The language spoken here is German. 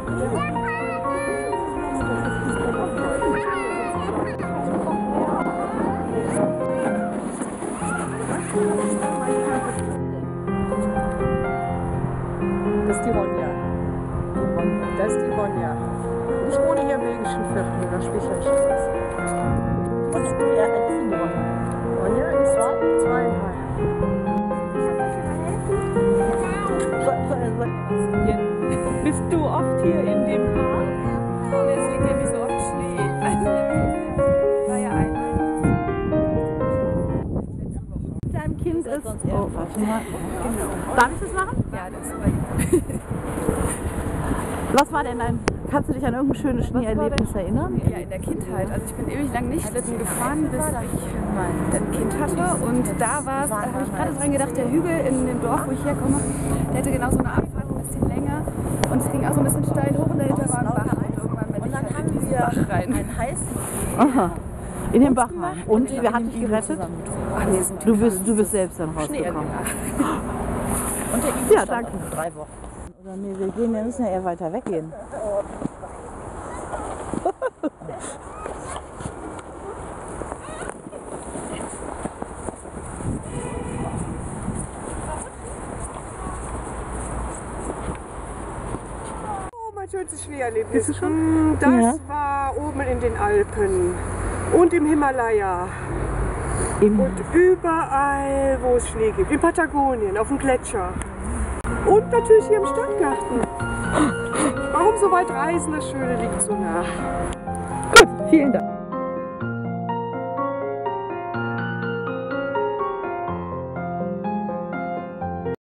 Das ist die Ronja. Das ist die Ronja. Ich wohne hier im Wegischen Viertel in der Spicherstraße. Ist die Erziehung? Ronja ist zweieinhalb. Bist du oft hier in dem Park? Es liegt ja nicht so oft Schnee. War ja einmal. Deinem Kind ist. Oh, warte mal. Darf ich das machen? Ja, das war Was war denn dein. Kannst du dich an irgendein schönes Schneeerlebnis erinnern? ja in der Kindheit. Also ich bin ewig lang nicht Schlitten gefahren, bis ich ein Kind hatte. Und da war es, da habe ich gerade dran gedacht, der Hügel in dem Dorf, wo ich herkomme, der hatte genau so eine Abfahrt, ein bisschen länger. Und es ging auch so ein bisschen steil hoch und dahinter war ein Bach. Und irgendwann bin ich halt in diesen Bach rein. Ein heißen Aha. In den Bach rein. Und wer hat dich gerettet? Ach nee, Du bist, du bist selbst dann rausgekommen. Und der Igel Ja, danke. drei Wochen. Oder nee, wir gehen, wir müssen ja eher weiter weggehen. Oh, mein schönstes Schneeerlebnis. Mm, Das Ja. war oben in den Alpen und im Himalaya. Im Und überall, wo es Schnee gibt. In Patagonien, auf dem Gletscher. Und natürlich hier im Stadtgarten. Warum so weit reisen? Das Schöne liegt so nah. Vielen Dank.